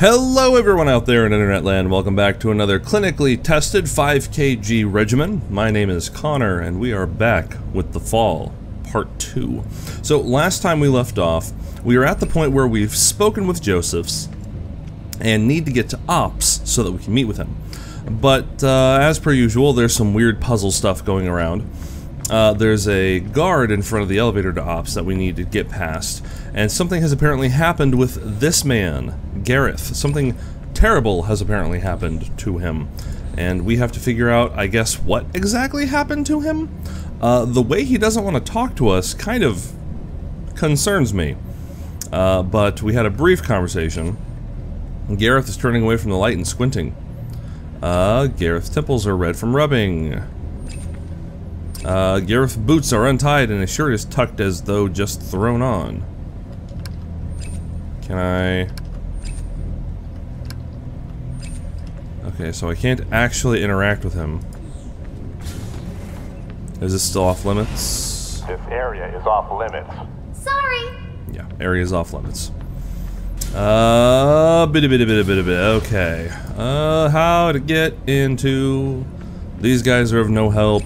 Hello everyone out there in internet land, welcome back to another clinically tested 5kg regimen. My name is Connor and we are back with The Fall, part 2. So last time we left off, we are at the point where we've spoken with Josephs and need to get to Ops so that we can meet with him. But uh, as per usual, there's some weird puzzle stuff going around. Uh, there's a guard in front of the elevator to Ops that we need to get past, and something has apparently happened with this man, Gareth. Something terrible has apparently happened to him, and we have to figure out, I guess, what exactly happened to him? Uh, the way he doesn't want to talk to us kind of concerns me. Uh, but we had a brief conversation. Gareth is turning away from the light and squinting. Uh, Gareth's temples are red from rubbing. Uh, Gareth's boots are untied and his shirt is tucked as though just thrown on. Can I... Okay, so I can't actually interact with him. Is this still off limits? This area is off limits. Sorry. Yeah, area's off limits. Uh, bitty bitty bitty bitty bit. Okay. Uh, how to get into... These guys are of no help.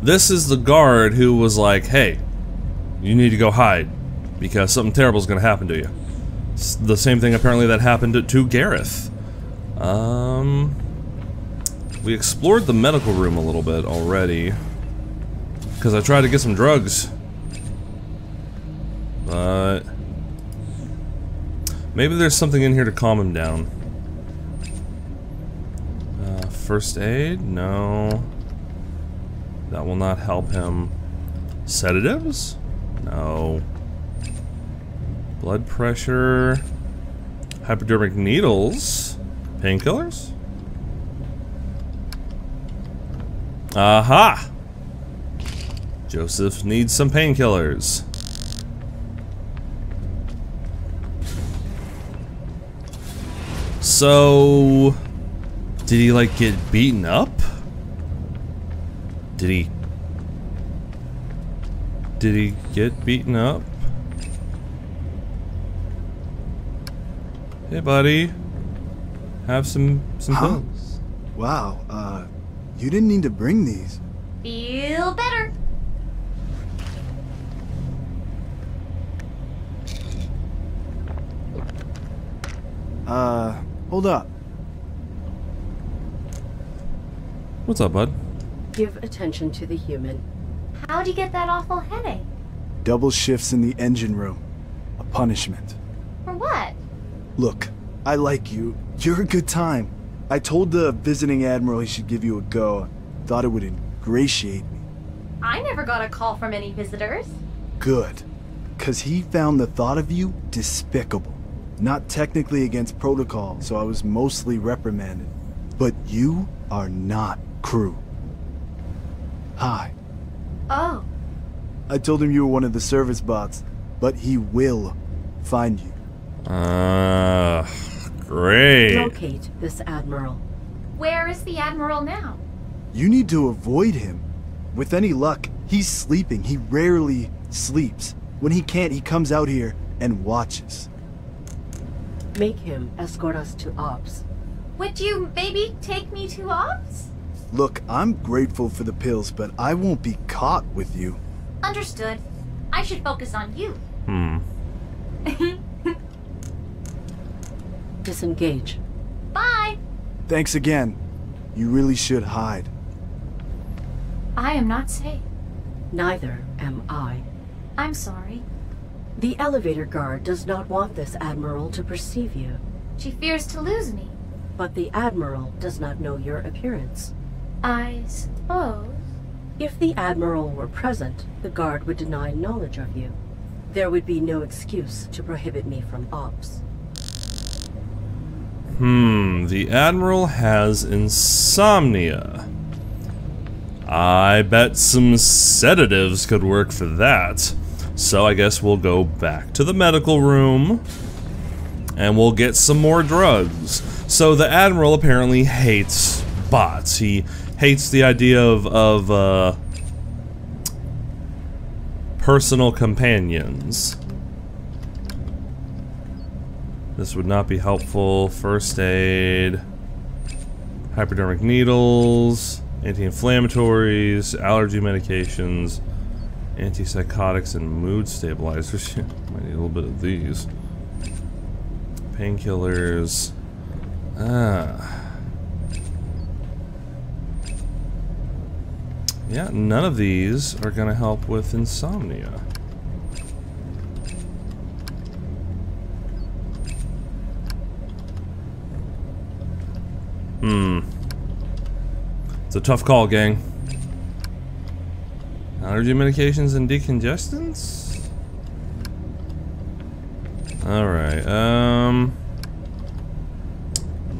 This is the guard who was like, hey, you need to go hide because something terrible is going to happen to you. It's the same thing apparently that happened to, Gareth. Um, we explored the medical room a little bit already because I tried to get some drugs. But maybe there's something in here to calm him down. Uh, first aid? No. That will not help him. Sedatives? No. Blood pressure. Hypodermic needles. Painkillers? Aha! Joseph needs some painkillers. So, did he like get beaten up? Did he Did he get beaten up? Hey buddy. Have some some Huh? pills. Wow, uh, you didn't need to bring these. Feel better. Uh, hold up. What's up, bud? Give attention to the human. How'd you get that awful headache? Double shifts in the engine room. A punishment. For what? Look, I like you. You're a good time. I told the visiting admiral he should give you a go. Thought it would ingratiate me. I never got a call from any visitors. Good. Cause he found the thought of you despicable. Not technically against protocol, so I was mostly reprimanded. But you are not crew. Hi. Oh, I told him you were one of the service bots, but he will find you. Uh, great. Locate this admiral. where is the Admiral now? You need to avoid him. With any luck, he's sleeping. He rarely sleeps. When he can't, he comes out here and watches. Make him escort us to Ops. Would you maybe take me to Ops? Look, I'm grateful for the pills, but I won't be caught with you. Understood. I should focus on you. Hmm. Disengage. Bye. Thanks again. You really should hide. I am not safe. Neither am I. I'm sorry. The elevator guard does not want this admiral to perceive you, She fears to lose me. but the admiral does not know your appearance. I suppose. If the admiral were present, the guard would deny knowledge of you. There would be no excuse to prohibit me from Ops. Hmm, the Admiral has insomnia. I bet some sedatives could work for that. So I guess we'll go back to the medical room and we'll get some more drugs. So the Admiral apparently hates bots. He hates the idea of, of uh, personal companions. This would not be helpful. First aid. Hypodermic needles. Anti-inflammatories. Allergy medications. Antipsychotics and mood stabilizers. Might need a little bit of these. Painkillers. Ah. Yeah, none of these are going to help with insomnia. Hmm. It's a tough call, gang. Allergy medications and decongestants? Alright, um...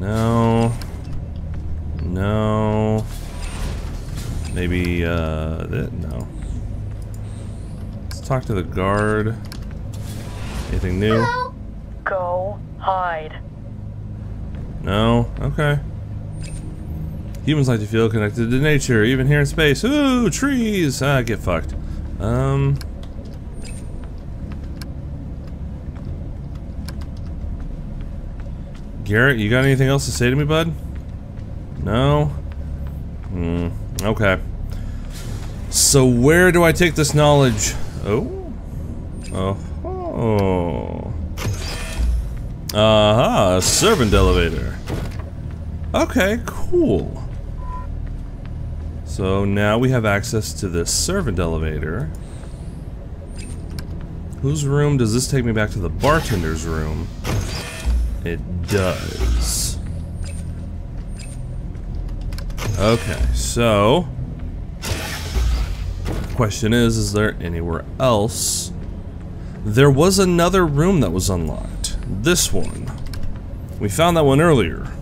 No. No. Maybe, uh, that, no. Let's talk to the guard. Anything new? Go hide. No? Okay. Humans like to feel connected to nature, even here in space. Ooh, trees! Ah, get fucked. Um... Garrett, you got anything else to say to me, bud? No? Hmm, okay. So where do I take this knowledge? Oh? Oh. Oh. Aha, a servant elevator. Okay, cool. So now we have access to this servant elevator. Whose room does this take me back to the bartender's room? It does. Okay, so question is, is there anywhere else? There was another room that was unlocked. This one. We found that one earlier.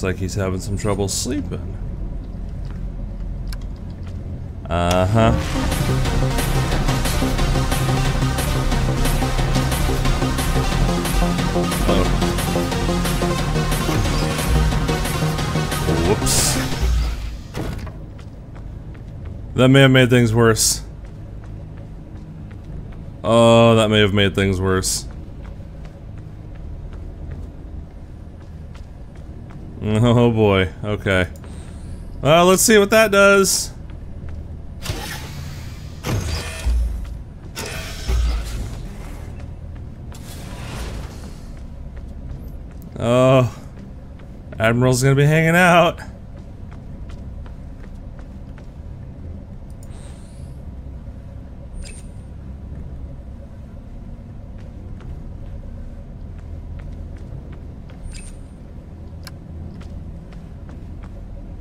Looks like he's having some trouble sleeping. Uh-huh. Oh. Whoops. That may have made things worse. Oh, that may have made things worse. Oh boy, okay. Well, let's see what that does. Oh, Admiral's gonna be hanging out.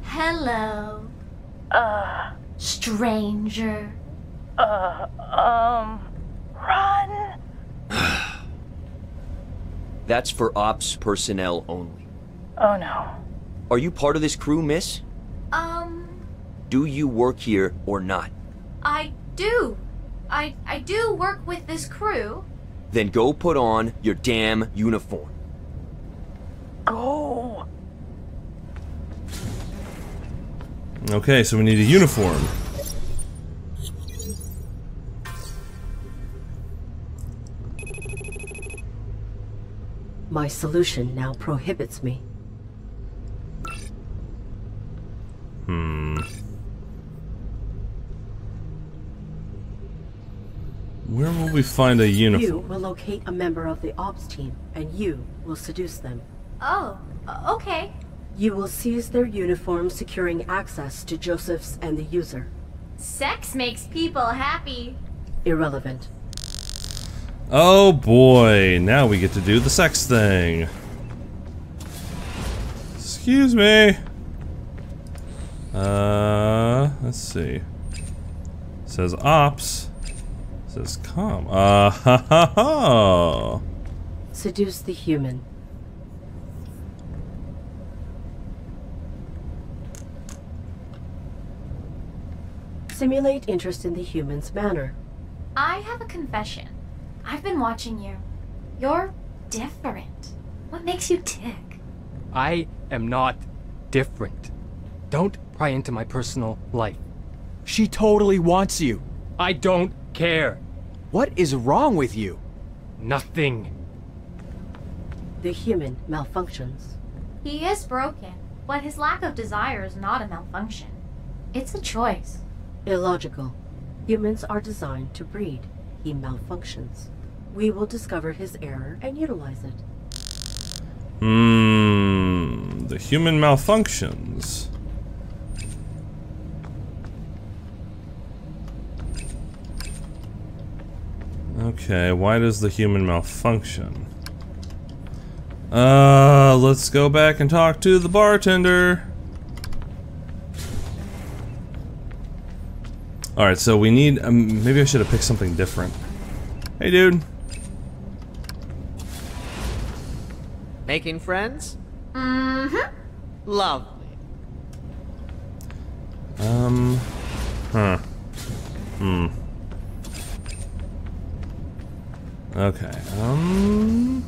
Hello, Uh, stranger. uh, um, run. That's for ops personnel only. Oh no. Are you part of this crew, miss? Um, Do you work here or not? I do. I I do work with this crew. Then go put on your damn uniform. Go. Okay, so we need a uniform. My solution now prohibits me. Hmm. Where will we find a uniform? You will locate a member of the ops team, and you will seduce them. Oh, okay. You will seize their uniform, securing access to Joseph's and the user. Sex makes people happy. Irrelevant. Oh boy, now we get to do the sex thing. Excuse me. Uh, let's see. says ops. says com. Uh ha ha ha. Seduce the human. Simulate interest in the human's manner. I have a confession. I've been watching you. You're different. What makes you tick? I am not different. Don't pry into my personal life. She totally wants you. I don't care. What is wrong with you? Nothing. The human malfunctions. He is broken, but his lack of desire is not a malfunction. It's a choice. Illogical. Humans are designed to breed. He malfunctions. We will discover his error and utilize it. Hmm. The human malfunctions. Okay, why does the human malfunction? Uh, let's go back and talk to the bartender. Alright, so we need, um, maybe I should have picked something different. Hey dude. Making friends? Mm-hmm. Lovely. Um, huh. Hmm. Okay, um...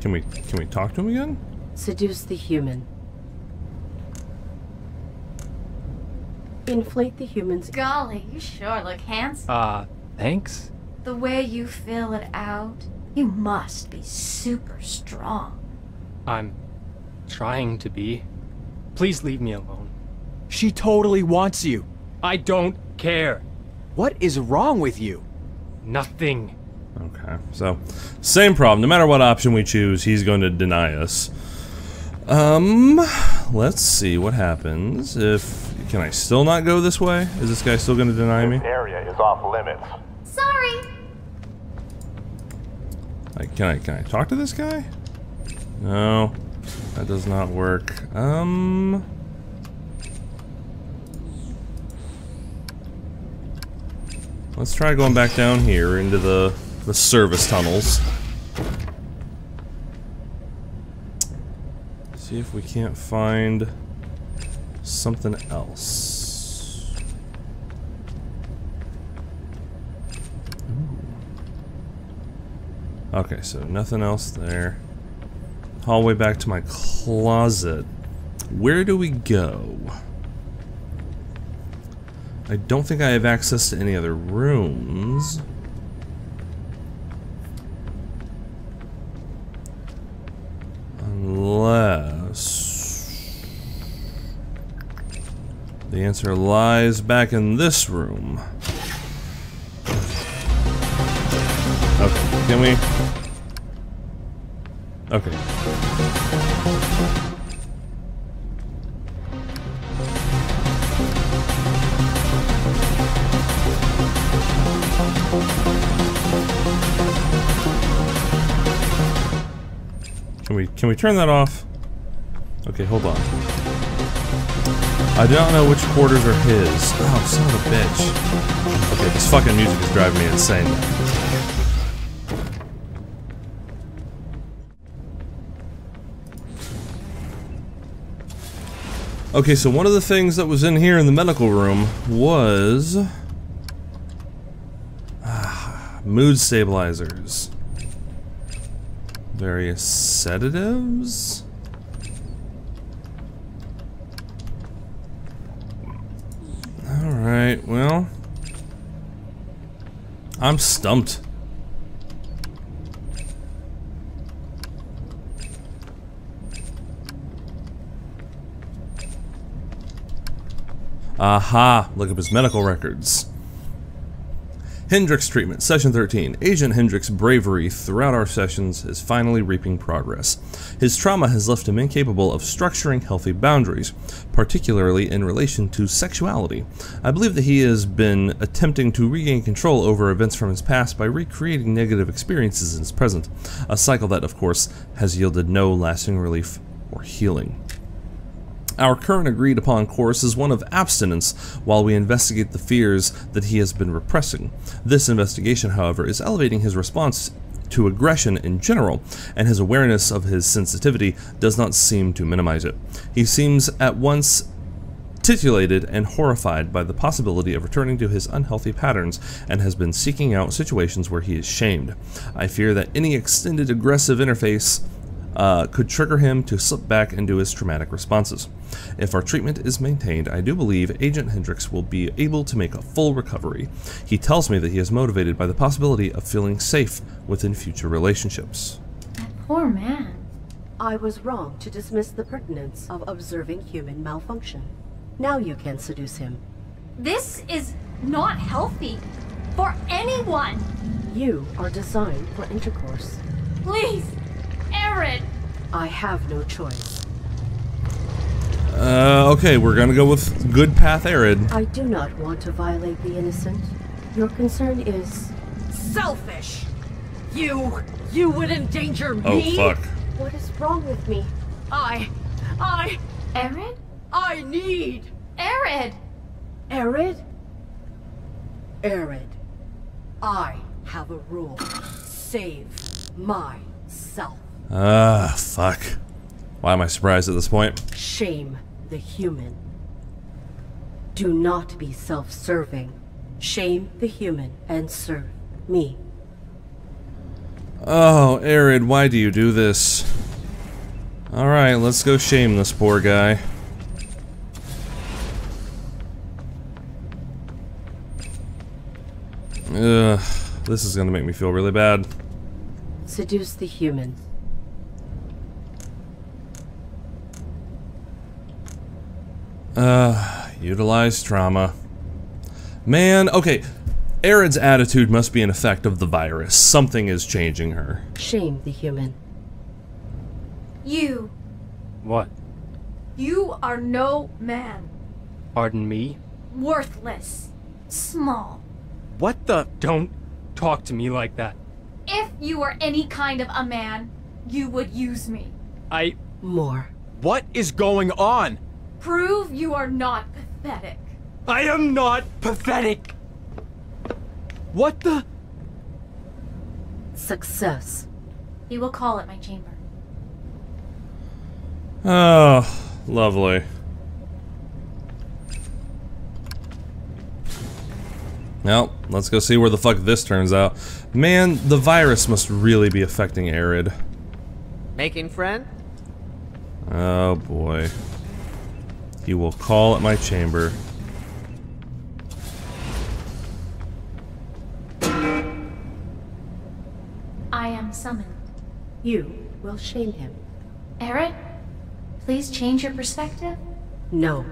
Can we, can we talk to him again? Seduce the human. Inflate the human's Golly, you sure look handsome. Uh, thanks? The way you fill it out, you must be super strong. I'm trying to be. Please leave me alone. She totally wants you. I don't care. What is wrong with you? Nothing. Okay, so same problem. No matter what option we choose, he's going to deny us. Um, let's see what happens if. Can I still not go this way? Is this guy still going to deny me? This area is off limits. Sorry. Like, can I can I talk to this guy? No, that does not work. Um. Let's try going back down here into the the service tunnels. See if we can't find something else. Ooh. Okay, so nothing else there. Hallway back to my closet. Where do we go? I don't think I have access to any other rooms. Unless... The answer lies back in this room. Can we... Okay. Can we can we turn that off? Okay, hold on. I do not know which quarters are his. Oh, son of a bitch. Okay, this fucking music is driving me insane. Okay, so one of the things that was in here in the medical room was ah, mood stabilizers various sedatives. Alright, well. I'm stumped. Aha! Look up his medical records. Hendrix treatment, session 13. Agent Hendrix' bravery throughout our sessions is finally reaping progress. His trauma has left him incapable of structuring healthy boundaries, particularly in relation to sexuality. I believe that he has been attempting to regain control over events from his past by recreating negative experiences in his present, a cycle that, of course, has yielded no lasting relief or healing. Our current agreed upon course is one of abstinence while we investigate the fears that he has been repressing. This investigation, however, is elevating his response to aggression in general, and his awareness of his sensitivity does not seem to minimize it. He seems at once titillated and horrified by the possibility of returning to his unhealthy patterns and has been seeking out situations where he is shamed. I fear that any extended aggressive interface uh, could trigger him to slip back into his traumatic responses. If our treatment is maintained, I do believe Agent Hendricks will be able to make a full recovery. He tells me that he is motivated by the possibility of feeling safe within future relationships. That poor man. I was wrong to dismiss the pertinence of observing human malfunction. Now you can seduce him. This is not healthy for anyone. You are designed for intercourse. Please, Arid. I have no choice. Uh, okay, we're gonna go with good path Arid. I do not want to violate the innocent. Your concern is selfish. You, you would endanger me? Oh, me. fuck. What is wrong with me? I, I, Arid? I need Arid! Arid. Arid. I have a rule. Save myself. Ah, fuck. Why am I surprised at this point? Shame the human. Do not be self-serving. Shame the human and serve me. Oh, Arid, why do you do this? Alright, let's go shame this poor guy. Ugh, this is gonna make me feel really bad. Seduce the human. Uh, utilize trauma. Man, okay. Arid's attitude must be an effect of the virus. Something is changing her. Shame the human. You. What? You are no man. Pardon me? Worthless. Small. What the? Don't talk to me like that. If you were any kind of a man, you would use me. I. More. What is going on? Prove you are not pathetic. I am not pathetic! What the? Success. He will call at my chamber. Oh, lovely. Well, let's go see where the fuck this turns out. Man, the virus must really be affecting Arid. Making friend? Oh boy. He will call at my chamber. I am summoned. You will shame him. Arid, please change your perspective. No.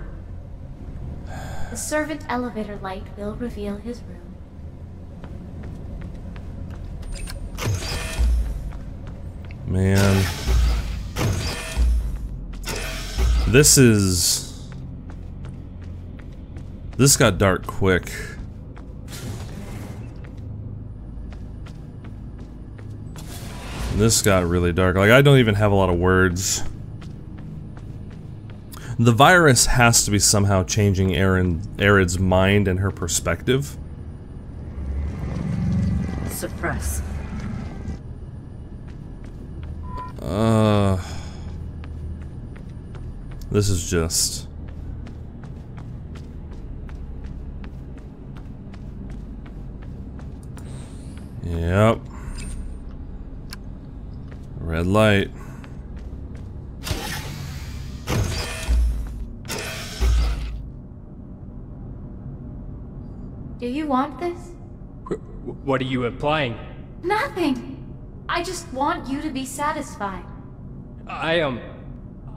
The servant elevator light will reveal his room. Man. This is... This got dark quick. This got really dark. Like, I don't even have a lot of words. The virus has to be somehow changing Aaron, Arid's mind and her perspective. Suppress. Uh, this is just. Red light. Do you want this? What are you implying? Nothing. I just want you to be satisfied. I, um.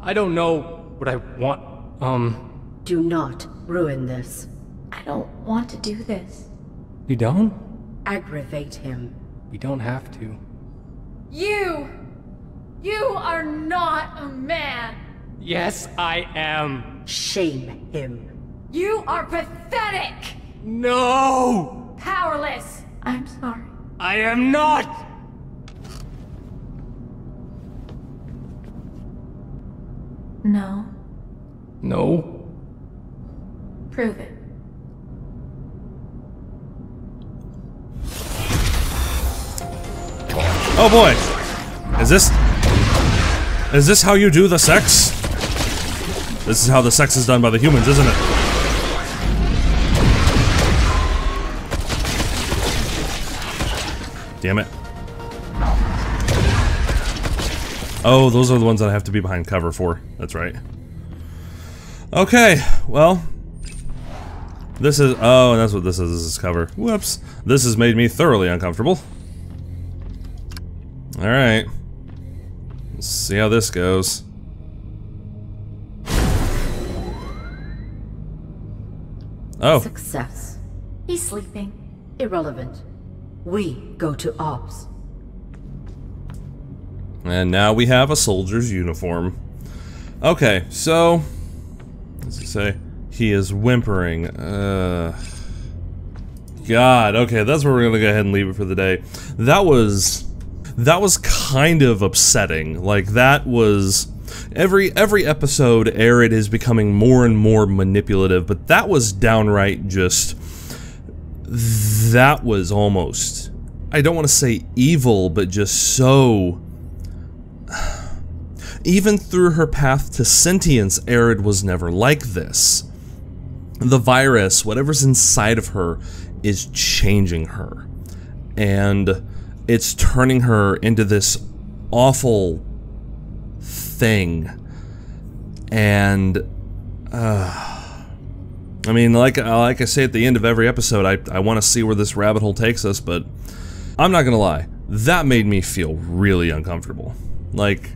I don't know what I want. Um. Do not ruin this. I don't want to do this. You don't? Aggravate him. We don't have to. You! You are not a man! Yes, I am. Shame him. You are pathetic! No! Powerless! I'm sorry. I am not! No. No. Prove it. Oh boy! Is this... Is this how you do the sex? This is how the sex is done by the humans, isn't it? Damn it. Oh, those are the ones that I have to be behind cover for. That's right. Okay, well, this is, oh, and that's what this is, this is cover. Whoops. This has made me thoroughly uncomfortable. Alright. See how this goes. Oh. Success. He's sleeping. Irrelevant. We go to ops. And now we have a soldier's uniform. Okay, so... What's it say? He is whimpering. Uh... God, okay, that's where we're gonna go ahead and leave it for the day. That was... That was kind of upsetting. Like, that was... Every every episode, Arid is becoming more and more manipulative, but that was downright just... That was almost... I don't want to say evil, but just so... Even through her path to sentience, Arid was never like this. The virus, whatever's inside of her, is changing her. And it's turning her into this awful thing. And, uh, I mean, like, like I say at the end of every episode, I, I want to see where this rabbit hole takes us, but I'm not gonna lie, that made me feel really uncomfortable. Like,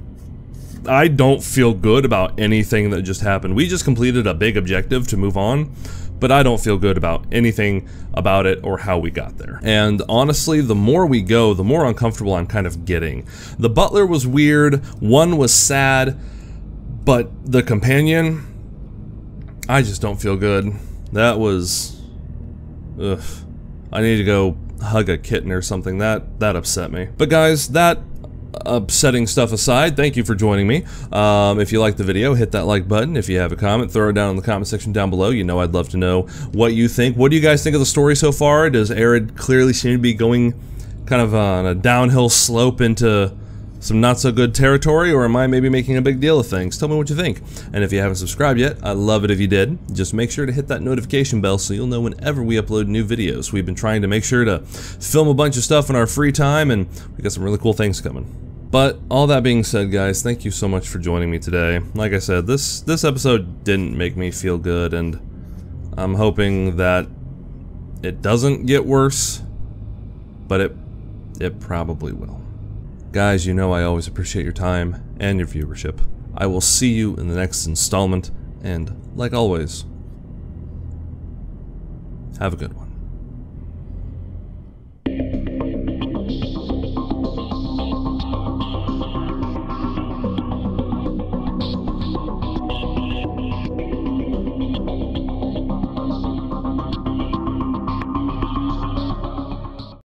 I don't feel good about anything that just happened. We just completed a big objective to move on, but I don't feel good about anything about it or how we got there. And honestly, the more we go, the more uncomfortable I'm kind of getting. The butler was weird, one was sad, but the companion, I just don't feel good. That was, ugh. I need to go hug a kitten or something. That that upset me. But guys, that upsetting stuff aside, thank you for joining me. Um, if you like the video, hit that like button. If you have a comment, throw it down in the comment section down below. You know I'd love to know what you think. What do you guys think of the story so far? Does Arid clearly seem to be going kind of on a downhill slope into some not so good territory, or am I maybe making a big deal of things? Tell me what you think. And if you haven't subscribed yet, I'd love it if you did. Just make sure to hit that notification bell so you'll know whenever we upload new videos. We've been trying to make sure to film a bunch of stuff in our free time, and we got some really cool things coming. But all that being said, guys, thank you so much for joining me today. Like I said, this this episode didn't make me feel good, and I'm hoping that it doesn't get worse, but it it probably will. Guys, you know I always appreciate your time and your viewership. I will see you in the next installment, and like always, have a good one.